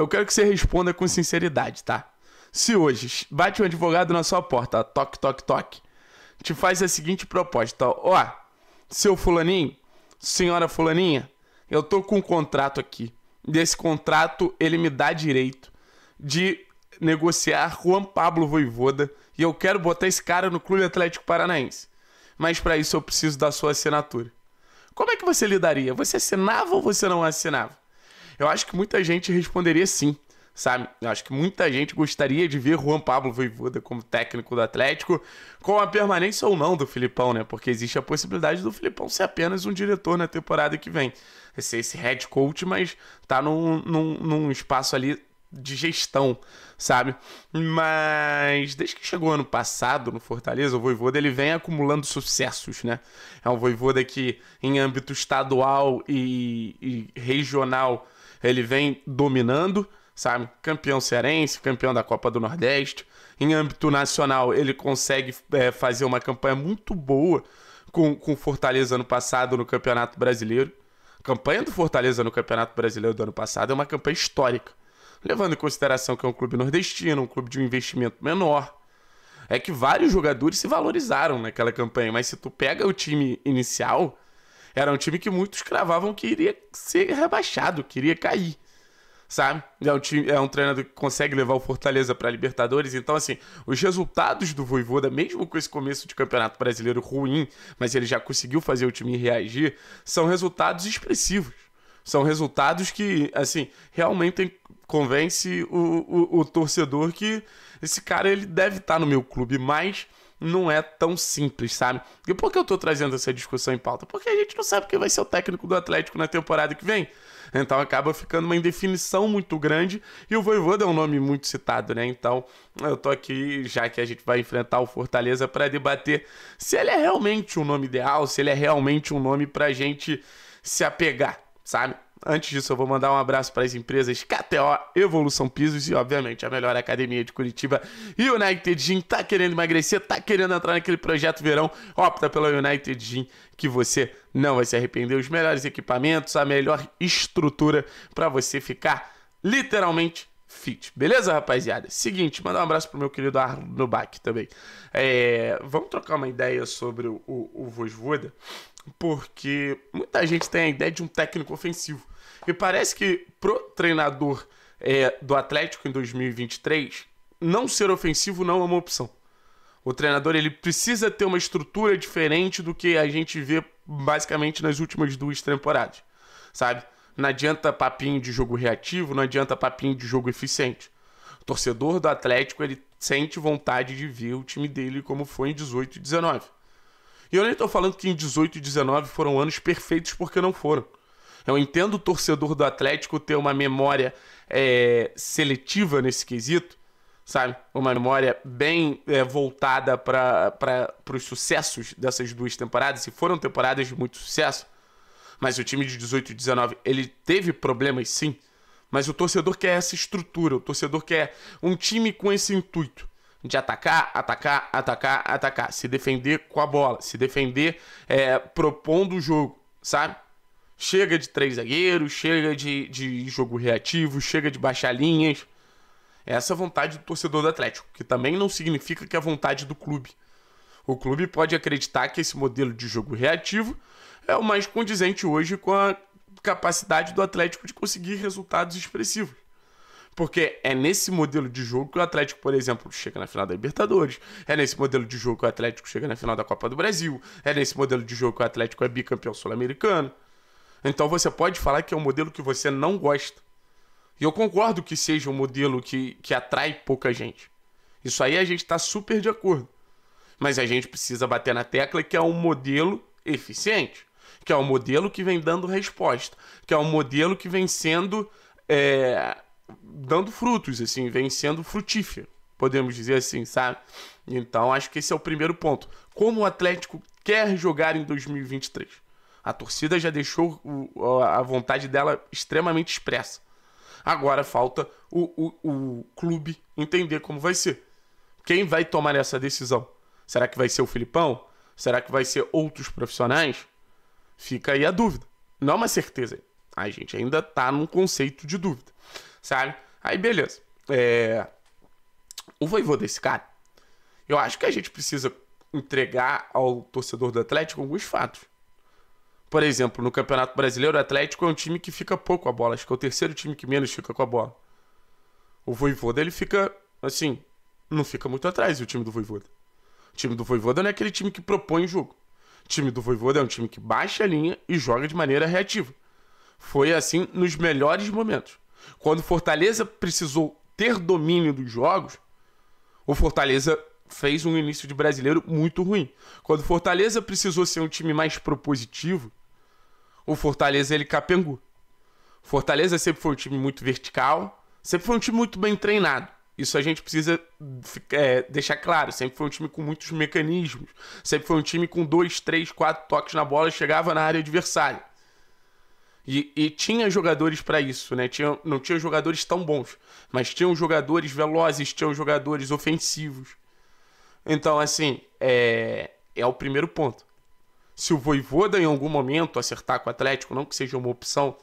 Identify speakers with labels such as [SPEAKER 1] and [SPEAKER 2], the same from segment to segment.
[SPEAKER 1] eu quero que você responda com sinceridade, tá? Se hoje bate um advogado na sua porta, toque, toque, toque, te faz a seguinte proposta: ó, seu fulaninho, senhora fulaninha, eu tô com um contrato aqui. Desse contrato, ele me dá direito de negociar Juan Pablo Voivoda e eu quero botar esse cara no Clube Atlético Paranaense. Mas para isso eu preciso da sua assinatura. Como é que você lidaria? Você assinava ou você não assinava? Eu acho que muita gente responderia sim sabe? Eu acho que muita gente gostaria de ver Juan Pablo Voivoda como técnico do Atlético, com a permanência ou não do Filipão, né? Porque existe a possibilidade do Filipão ser apenas um diretor na temporada que vem. Ser esse head coach, mas tá num, num, num espaço ali de gestão, sabe? Mas desde que chegou ano passado no Fortaleza, o Voivoda ele vem acumulando sucessos, né? É um Voivoda que em âmbito estadual e, e regional ele vem dominando, sabe? Campeão cearense, campeão da Copa do Nordeste. Em âmbito nacional, ele consegue é, fazer uma campanha muito boa com, com Fortaleza ano passado no Campeonato Brasileiro. A campanha do Fortaleza no Campeonato Brasileiro do ano passado é uma campanha histórica. Levando em consideração que é um clube nordestino, um clube de um investimento menor. É que vários jogadores se valorizaram naquela campanha, mas se tu pega o time inicial, era um time que muitos cravavam que iria ser rebaixado, que iria cair sabe? É um, time, é um treinador que consegue levar o Fortaleza para Libertadores. Então, assim, os resultados do Voivoda, mesmo com esse começo de campeonato brasileiro ruim, mas ele já conseguiu fazer o time reagir, são resultados expressivos. São resultados que, assim, realmente convence o, o, o torcedor que esse cara ele deve estar tá no meu clube, mas não é tão simples, sabe? E por que eu tô trazendo essa discussão em pauta? Porque a gente não sabe quem vai ser o técnico do Atlético na temporada que vem. Então acaba ficando uma indefinição muito grande e o Voivoda é um nome muito citado, né? Então eu tô aqui, já que a gente vai enfrentar o Fortaleza, para debater se ele é realmente um nome ideal, se ele é realmente um nome pra gente se apegar, sabe? Antes disso, eu vou mandar um abraço para as empresas KTO, Evolução Pisos e, obviamente, a melhor academia de Curitiba. United Gym tá querendo emagrecer, tá querendo entrar naquele projeto verão, opta pela United Gym que você não vai se arrepender. Os melhores equipamentos, a melhor estrutura para você ficar literalmente fit. Beleza, rapaziada? Seguinte, mandar um abraço pro meu querido Arno Bach também. É, vamos trocar uma ideia sobre o, o, o porque muita gente tem a ideia de um técnico ofensivo. E parece que pro treinador é, do Atlético em 2023, não ser ofensivo não é uma opção. O treinador ele precisa ter uma estrutura diferente do que a gente vê basicamente nas últimas duas temporadas, sabe? Não adianta papinho de jogo reativo, não adianta papinho de jogo eficiente. O torcedor do Atlético ele sente vontade de ver o time dele como foi em 18 e 19. E eu nem estou falando que em 18 e 19 foram anos perfeitos porque não foram. Eu entendo o torcedor do Atlético ter uma memória é, seletiva nesse quesito, sabe? Uma memória bem é, voltada para os sucessos dessas duas temporadas, e foram temporadas de muito sucesso. Mas o time de 18 e 19, ele teve problemas sim. Mas o torcedor quer essa estrutura, o torcedor quer um time com esse intuito de atacar, atacar, atacar, atacar, se defender com a bola, se defender é, propondo o jogo, sabe? Chega de três zagueiros, chega de, de jogo reativo, chega de baixar linhas. Essa é a vontade do torcedor do Atlético, que também não significa que é a vontade do clube. O clube pode acreditar que esse modelo de jogo reativo é o mais condizente hoje com a capacidade do Atlético de conseguir resultados expressivos. Porque é nesse modelo de jogo que o Atlético, por exemplo, chega na final da Libertadores. É nesse modelo de jogo que o Atlético chega na final da Copa do Brasil. É nesse modelo de jogo que o Atlético é bicampeão sul-americano. Então você pode falar que é um modelo que você não gosta. E eu concordo que seja um modelo que, que atrai pouca gente. Isso aí a gente está super de acordo. Mas a gente precisa bater na tecla que é um modelo eficiente. Que é um modelo que vem dando resposta. Que é um modelo que vem sendo. É, dando frutos, assim, vem sendo frutífero. Podemos dizer assim, sabe? Então acho que esse é o primeiro ponto. Como o Atlético quer jogar em 2023? A torcida já deixou o, a vontade dela extremamente expressa. Agora falta o, o, o clube entender como vai ser. Quem vai tomar essa decisão? Será que vai ser o Filipão? Será que vai ser outros profissionais? Fica aí a dúvida. Não é uma certeza. A gente ainda tá num conceito de dúvida, sabe? Aí, beleza. É... O voivô desse cara, eu acho que a gente precisa entregar ao torcedor do Atlético alguns fatos. Por exemplo, no Campeonato Brasileiro, o Atlético é um time que fica pouco a bola. Acho que é o terceiro time que menos fica com a bola. O Voivoda, ele fica, assim, não fica muito atrás, o time do Voivoda. O time do Voivoda não é aquele time que propõe jogo. Time do Voivoda é um time que baixa a linha e joga de maneira reativa. Foi assim nos melhores momentos. Quando Fortaleza precisou ter domínio dos jogos, o Fortaleza fez um início de brasileiro muito ruim. Quando Fortaleza precisou ser um time mais propositivo, o Fortaleza ele capengou. Fortaleza sempre foi um time muito vertical, sempre foi um time muito bem treinado. Isso a gente precisa é, deixar claro. Sempre foi um time com muitos mecanismos. Sempre foi um time com dois, três, quatro toques na bola e chegava na área adversária. E, e tinha jogadores para isso, né? Tinha, não tinha jogadores tão bons, mas tinham jogadores velozes, tinham jogadores ofensivos. Então, assim, é, é o primeiro ponto. Se o Voivoda em algum momento acertar com o Atlético, não que seja uma opção,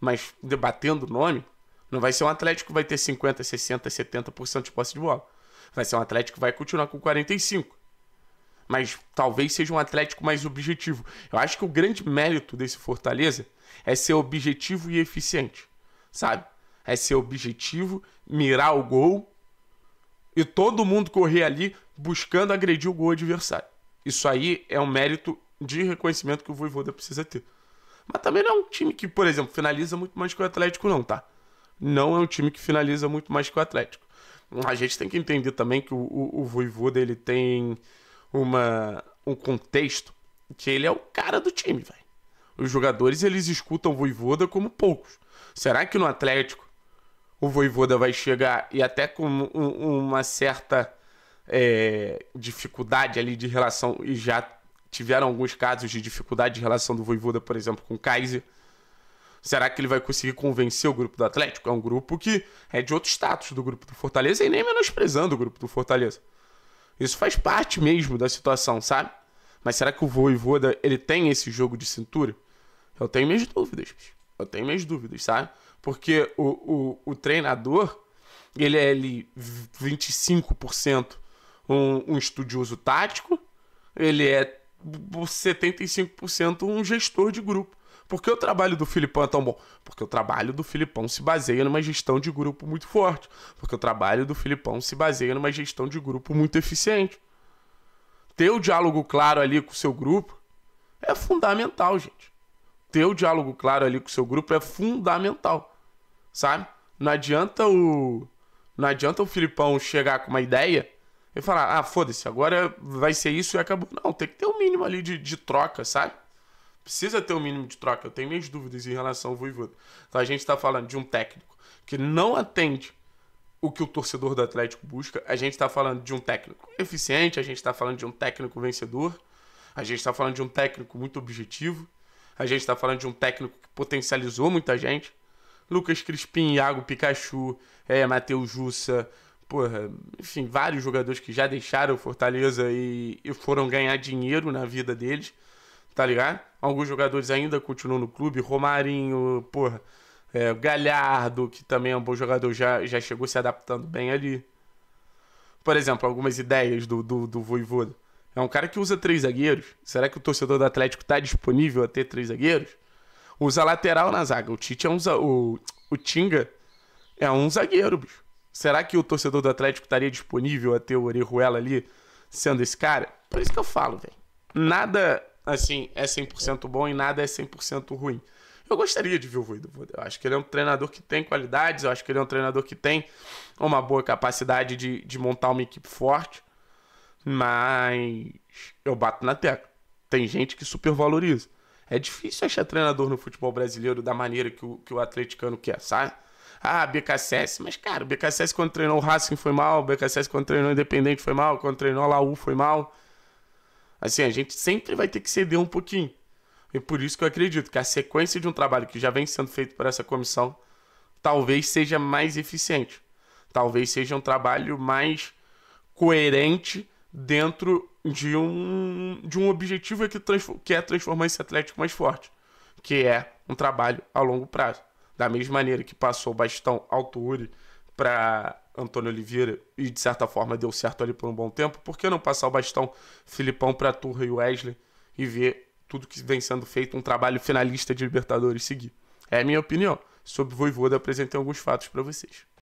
[SPEAKER 1] mas debatendo o nome, não vai ser um Atlético que vai ter 50, 60, 70% de posse de bola. Vai ser um Atlético que vai continuar com 45. Mas talvez seja um Atlético mais objetivo. Eu acho que o grande mérito desse Fortaleza é ser objetivo e eficiente. Sabe? É ser objetivo, mirar o gol e todo mundo correr ali buscando agredir o gol adversário. Isso aí é um mérito de reconhecimento que o Voivoda precisa ter. Mas também não é um time que, por exemplo, finaliza muito mais que o Atlético, não, tá? Não é um time que finaliza muito mais que o Atlético. A gente tem que entender também que o, o, o Voivoda ele tem uma, um contexto que ele é o cara do time, velho. Os jogadores eles escutam o Voivoda como poucos. Será que no Atlético o Voivoda vai chegar e até com um, uma certa é, dificuldade ali de relação, e já tiveram alguns casos de dificuldade de relação do Voivoda, por exemplo, com o Kaiser, Será que ele vai conseguir convencer o grupo do Atlético? É um grupo que é de outro status do grupo do Fortaleza e nem menosprezando o grupo do Fortaleza. Isso faz parte mesmo da situação, sabe? Mas será que o Voivoda, ele tem esse jogo de cintura? Eu tenho minhas dúvidas. Eu tenho minhas dúvidas, sabe? Porque o, o, o treinador, ele é ali 25% um, um estudioso tático, ele é 75% um gestor de grupo. Por que o trabalho do Filipão é tão bom? Porque o trabalho do Filipão se baseia numa gestão de grupo muito forte. Porque o trabalho do Filipão se baseia numa gestão de grupo muito eficiente. Ter o diálogo claro ali com o seu grupo é fundamental, gente. Ter o diálogo claro ali com o seu grupo é fundamental. Sabe? Não adianta o. Não adianta o Filipão chegar com uma ideia e falar, ah, foda-se, agora vai ser isso e acabou. Não, tem que ter um mínimo ali de, de troca, sabe? Precisa ter um mínimo de troca. Eu tenho minhas dúvidas em relação ao Voivoda. Então a gente está falando de um técnico que não atende o que o torcedor do Atlético busca. A gente está falando de um técnico eficiente, a gente está falando de um técnico vencedor, a gente está falando de um técnico muito objetivo, a gente está falando de um técnico que potencializou muita gente. Lucas Crispim, Iago Pikachu, é, Matheus Jussa, porra, enfim, vários jogadores que já deixaram Fortaleza e, e foram ganhar dinheiro na vida deles tá ligado? Alguns jogadores ainda continuam no clube, Romarinho, porra, é, Galhardo, que também é um bom jogador, já, já chegou se adaptando bem ali. Por exemplo, algumas ideias do, do, do Voivoda. É um cara que usa três zagueiros. Será que o torcedor do Atlético tá disponível a ter três zagueiros? Usa lateral na zaga. O Tite é um o, o Tinga é um zagueiro, bicho. Será que o torcedor do Atlético estaria disponível a ter o Orejuela ali sendo esse cara? Por isso que eu falo, velho. Nada assim, é 100% bom e nada é 100% ruim. Eu gostaria de ver o Voivoda. Eu acho que ele é um treinador que tem qualidades, eu acho que ele é um treinador que tem uma boa capacidade de, de montar uma equipe forte, mas eu bato na tecla. Tem gente que supervaloriza. É difícil achar treinador no futebol brasileiro da maneira que o, que o atleticano quer, sabe? Ah, BKSS. Mas, cara, o BKSS quando treinou o Racing foi mal, o BKSS quando treinou o Independente foi mal, quando treinou a Laú foi mal. Assim, a gente sempre vai ter que ceder um pouquinho. E por isso que eu acredito que a sequência de um trabalho que já vem sendo feito por essa comissão talvez seja mais eficiente. Talvez seja um trabalho mais coerente dentro de um, de um objetivo que, que é transformar esse Atlético mais forte, que é um trabalho a longo prazo. Da mesma maneira que passou o bastão ao Turi, para Antônio Oliveira e de certa forma deu certo ali por um bom tempo, por que não passar o bastão Filipão para Turra e Wesley e ver tudo que vem sendo feito, um trabalho finalista de Libertadores seguir? É a minha opinião. Sobre o Voivoda, apresentei alguns fatos para vocês.